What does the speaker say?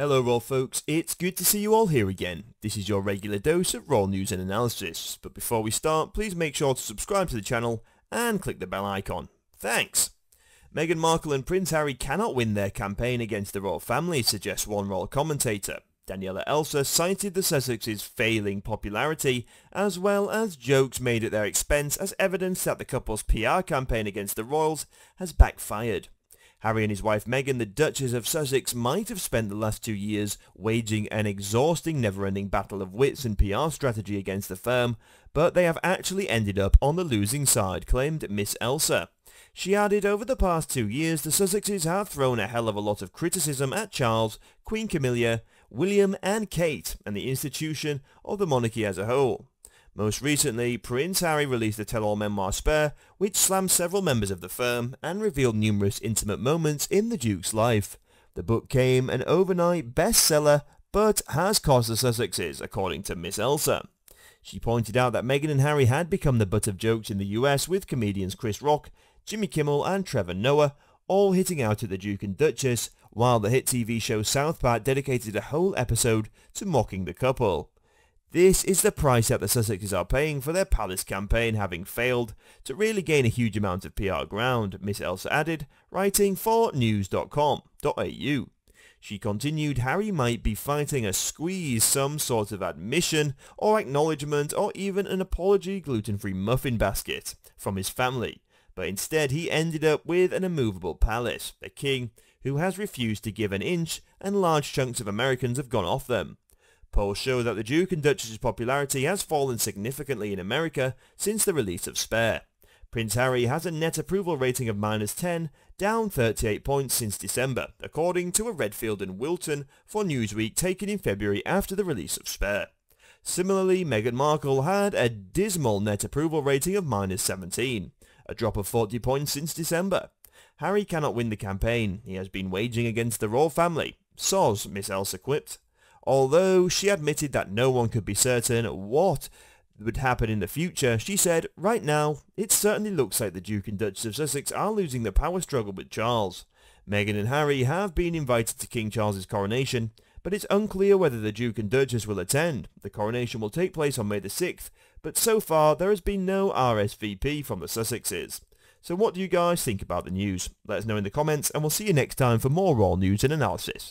Hello Raw folks, it's good to see you all here again. This is your regular dose of Raw news and analysis, but before we start, please make sure to subscribe to the channel and click the bell icon. Thanks! Meghan Markle and Prince Harry cannot win their campaign against the royal family, suggests one royal commentator. Daniela Elser cited the Sussexes' failing popularity, as well as jokes made at their expense as evidence that the couple's PR campaign against the royals has backfired. Harry and his wife Meghan, the Duchess of Sussex, might have spent the last two years waging an exhausting never-ending battle of wits and PR strategy against the firm, but they have actually ended up on the losing side, claimed Miss Elser. She added, over the past two years, the Sussexes have thrown a hell of a lot of criticism at Charles, Queen Camilla, William and Kate, and the institution of the monarchy as a whole. Most recently, Prince Harry released the tell-all memoir Spare, which slammed several members of the firm and revealed numerous intimate moments in the Duke's life. The book came an overnight bestseller, but has cost the Sussexes, according to Miss Elser. She pointed out that Meghan and Harry had become the butt of jokes in the US with comedians Chris Rock, Jimmy Kimmel and Trevor Noah all hitting out at the Duke and Duchess, while the hit TV show South Park dedicated a whole episode to mocking the couple. This is the price that the Sussexes are paying for their palace campaign having failed to really gain a huge amount of PR ground, Miss Elser added, writing for news.com.au. She continued Harry might be fighting a squeeze, some sort of admission or acknowledgement or even an apology gluten-free muffin basket from his family, but instead he ended up with an immovable palace, a king who has refused to give an inch and large chunks of Americans have gone off them. Polls show that the Duke and Duchess's popularity has fallen significantly in America since the release of Spare. Prince Harry has a net approval rating of minus 10, down 38 points since December, according to a Redfield and Wilton for Newsweek taken in February after the release of Spare. Similarly, Meghan Markle had a dismal net approval rating of minus 17, a drop of 40 points since December. Harry cannot win the campaign. He has been waging against the royal family. Soz, Miss Elser quipped although she admitted that no one could be certain what would happen in the future, she said, right now, it certainly looks like the Duke and Duchess of Sussex are losing the power struggle with Charles. Meghan and Harry have been invited to King Charles's coronation, but it's unclear whether the Duke and Duchess will attend. The coronation will take place on May the 6th, but so far there has been no RSVP from the Sussexes. So what do you guys think about the news? Let us know in the comments and we'll see you next time for more Raw news and analysis.